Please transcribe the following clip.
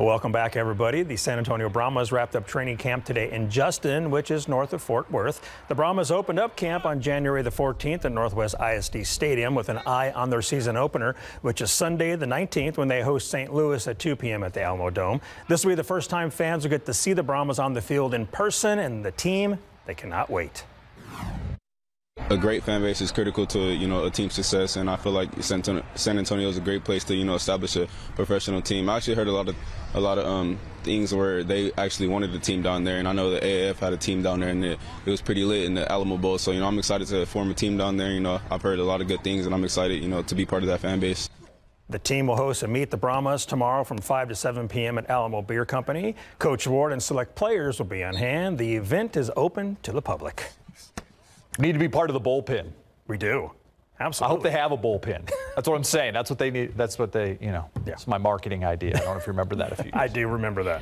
Well, welcome back, everybody. The San Antonio Brahmas wrapped up training camp today in Justin, which is north of Fort Worth. The Brahmas opened up camp on January the 14th at Northwest ISD Stadium with an eye on their season opener, which is Sunday the 19th when they host St. Louis at 2 p.m. at the Alamodome. This will be the first time fans will get to see the Brahmas on the field in person, and the team, they cannot wait a great fan base is critical to you know a team's success, and I feel like San Antonio, is a great place to you know establish a professional team. I actually heard a lot of a lot of um, things where they actually wanted a team down there, and I know the AAF had a team down there, and it, it was pretty lit in the Alamo Bowl. So you know I'm excited to form a team down there. You know I've heard a lot of good things, and I'm excited you know to be part of that fan base. The team will host a Meet the Brahmas tomorrow from 5 to 7 p.m. at Alamo Beer Company. Coach Ward and select players will be on hand. The event is open to the public. Need to be part of the bullpen. We do. Absolutely. I hope they have a bullpen. That's what I'm saying. That's what they need. That's what they, you know, yeah. it's my marketing idea. I don't know if you remember that. A few I do remember that.